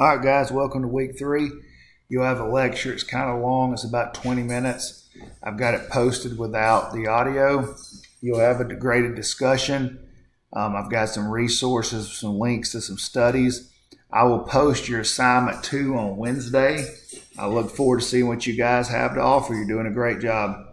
All right, guys, welcome to week three. You'll have a lecture. It's kind of long, it's about 20 minutes. I've got it posted without the audio. You'll have a graded discussion. Um, I've got some resources, some links to some studies. I will post your assignment two on Wednesday. I look forward to seeing what you guys have to offer. You're doing a great job.